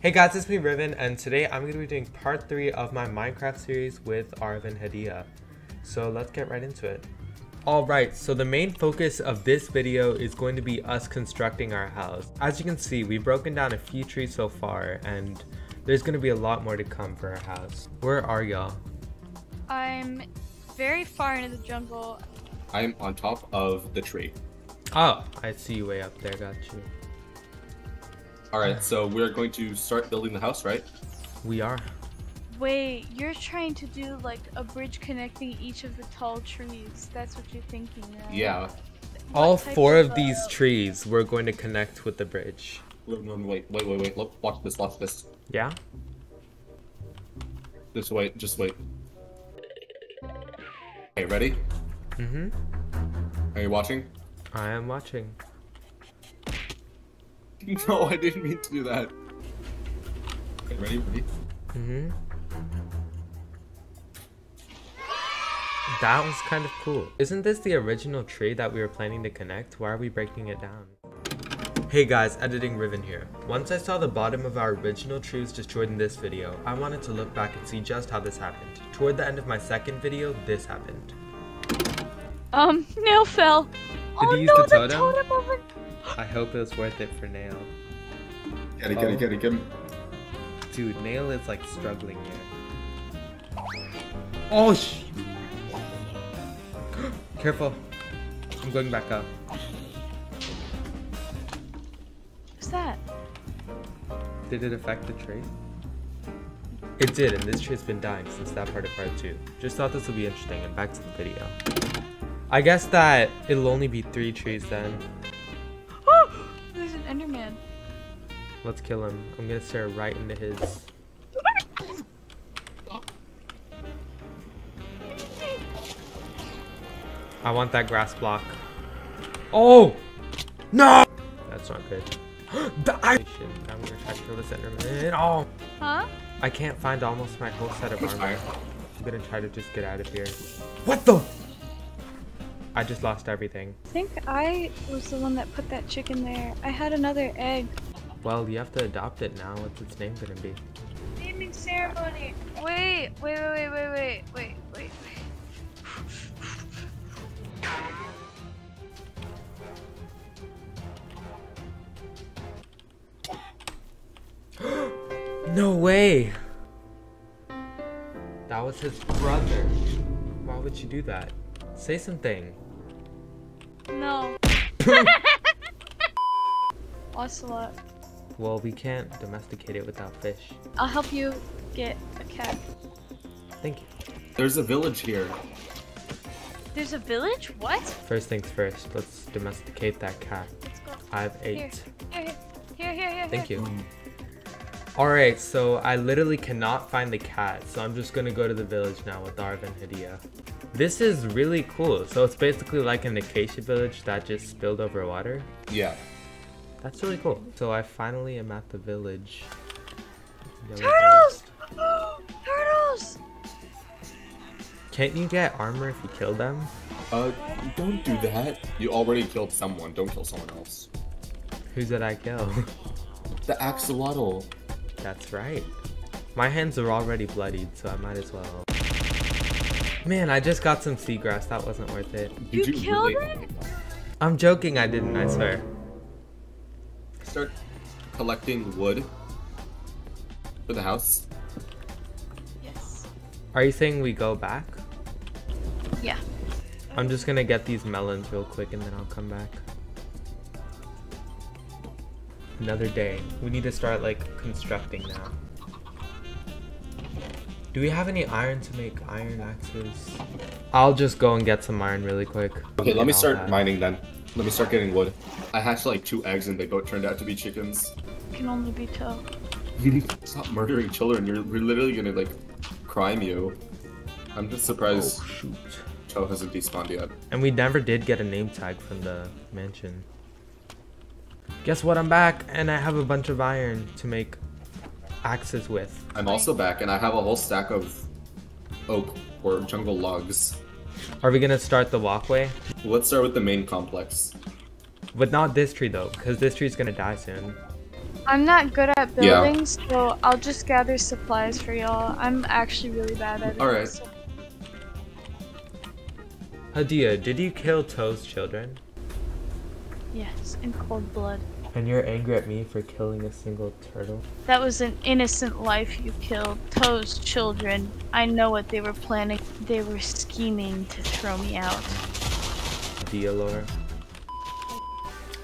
Hey guys, it's me Riven, and today I'm going to be doing part 3 of my Minecraft series with Arvin Hadia. So let's get right into it. Alright, so the main focus of this video is going to be us constructing our house. As you can see, we've broken down a few trees so far, and there's going to be a lot more to come for our house. Where are y'all? I'm very far into the jungle. I'm on top of the tree. Oh, I see you way up there, got you. All right, so we're going to start building the house, right? We are. Wait, you're trying to do like a bridge connecting each of the tall trees. That's what you're thinking, right? Yeah. What All four of uh, these trees we're going to connect with the bridge. Wait, wait, wait, wait, wait. Look, watch this, watch this. Yeah? Just wait, just wait. Okay, ready? Mm-hmm. Are you watching? I am watching. No, I didn't mean to do that. Okay, ready, ready? Mm-hmm. That was kind of cool. Isn't this the original tree that we were planning to connect? Why are we breaking it down? Hey guys, Editing Riven here. Once I saw the bottom of our original tree was destroyed in this video, I wanted to look back and see just how this happened. Toward the end of my second video, this happened. Um, nail fell. Did oh you use no, the totem? totem over. I hope it was worth it for Nail. Get it, oh. get it, get it, get him. Dude, Nail is like struggling here. Oh sh- Careful. I'm going back up. What's that? Did it affect the tree? It did, and this tree's been dying since that part of part 2. Just thought this would be interesting, and back to the video. I guess that it'll only be three trees then. There's an Enderman. Let's kill him. I'm gonna stare right into his... I want that grass block. Oh! No! That's not good. The- I- I'm gonna try to kill this Enderman. Oh! Huh? I can't find almost my whole set of armor. I'm gonna try to just get out of here. What the? I just lost everything. I think I was the one that put that chicken there. I had another egg. Well, you have to adopt it now. What's its name gonna be? Naming ceremony. Wait, wait, wait, wait, wait, wait, wait, wait. No way! That was his brother. Why would you do that? Say something. No. Ocelot. Well, we can't domesticate it without fish. I'll help you get a cat. Thank you. There's a village here. There's a village? What? First things first, let's domesticate that cat. Let's go. I have Here, eight. here, here, here, here. Thank here. you. Mm. Alright, so I literally cannot find the cat, so I'm just gonna go to the village now with Arvin Hadia. This is really cool. So it's basically like an acacia village that just spilled over water. Yeah. That's really cool. So I finally am at the village. Yellow Turtles! Forest. Turtles! Can't you get armor if you kill them? Uh, don't do that. You already killed someone. Don't kill someone else. Who did I kill? The axolotl. That's right. My hands are already bloodied, so I might as well. Man, I just got some seagrass. That wasn't worth it. You Did killed really- it? I'm joking, I didn't, I swear. Start collecting wood for the house. Yes. Are you saying we go back? Yeah. I'm just gonna get these melons real quick and then I'll come back. Another day. We need to start like constructing now. Do we have any iron to make iron axes? I'll just go and get some iron really quick. Okay, let me start have- mining then. Let me start getting wood. I hatched like two eggs and they both turned out to be chickens. Can only be toe. Stop murdering children. You're, you're literally gonna like crime you. I'm just surprised Oh shoot. Cho hasn't despawned yet. And we never did get a name tag from the mansion. Guess what? I'm back and I have a bunch of iron to make axes with. I'm also back and I have a whole stack of oak or jungle logs. Are we gonna start the walkway? Let's start with the main complex. But not this tree though, because this tree's gonna die soon. I'm not good at Yeah. building, so I'll just gather supplies for y'all. I'm actually really bad at it. Alright. so- Hadia, did you kill Toe's children? Yes, in cold blood. And you're angry at me for killing a single turtle? That was an innocent life you killed. Toe's children. I know what they were planning. They were scheming to throw me out. Hadia lore.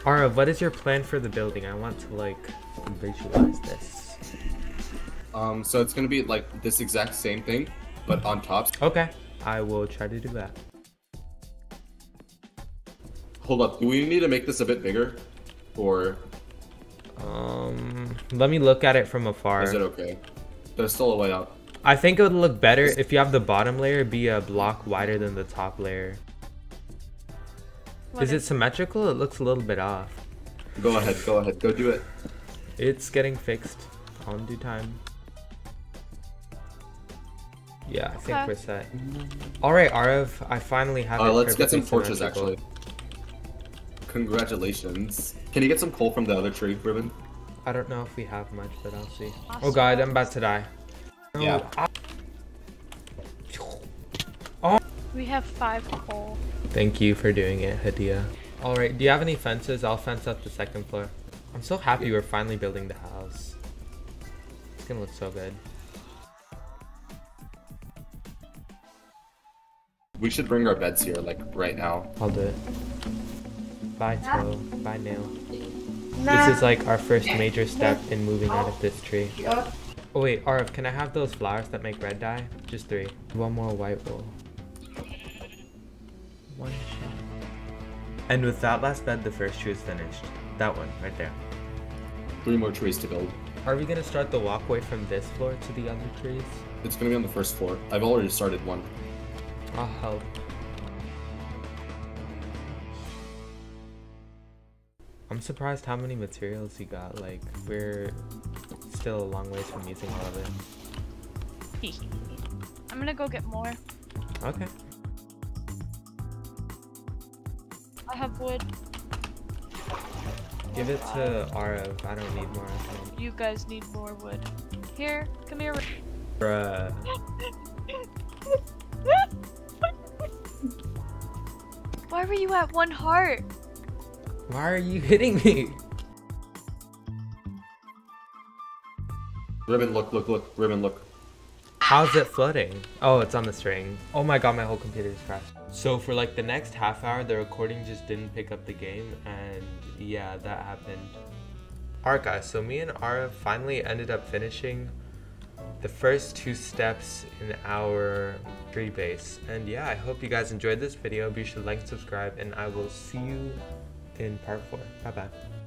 Ara, what is your plan for the building? I want to like visualize this. Um, so it's gonna be like this exact same thing, but on top. Okay, I will try to do that. Hold up, do we need to make this a bit bigger? Or Um, let me look at it from afar. is it okay? There's still a way up. I think it would look better if you have the bottom layer be a block wider than the top layer. What Is it symmetrical? It looks a little bit off. Go ahead, go ahead, go do it. It's getting fixed on due time. Yeah, I think we're set. Alright, Arav, I finally have Uh, let's get some torches actually. Congratulations. Can you get some coal from the other tree, Ruben? I don't know if we have much, but I'll see. Oh god, I'm about to die. No, Yeah. ah. We have five coal. Thank you for doing it, Hadia. Alright, do you have any fences? I'll fence up the second floor. I'm so happy we're finally building the house. It's gonna look so good. We should bring our beds here, like right now. I'll do it. Bye, Toe. Bye, Nail. This is like our first major step in moving out of this tree. Oh wait, Arv, can I have those flowers that make red dye? Just three. One more white wool. One shot. And with that last bed, the first tree is finished. That one, right there. Three more trees to build. Are we gonna start the walkway from this floor to the other trees? It's gonna be on the first floor. I've already started one. I'll help. I'm surprised how many materials you got. Like, we're still a long ways from using all of it. I'm gonna go get more. Okay. I have wood. Give it to Arav. I don't need more. You guys need more wood. Here, come here. Bruh. Why were you at one heart? Why are you hitting me? Ribbon, look, look, look. Ribbon, look. How's it floating? Oh, it's on the string. Oh my god, my whole computer is crashed. So for like the next half hour, the recording just didn't pick up the game, and yeah, that happened. Alright guys, so me and Ara finally ended up finishing the first two steps in our tree base. And yeah, I hope you guys enjoyed this video. Be sure to like, and subscribe, and I will see you in part 4. Bye bye.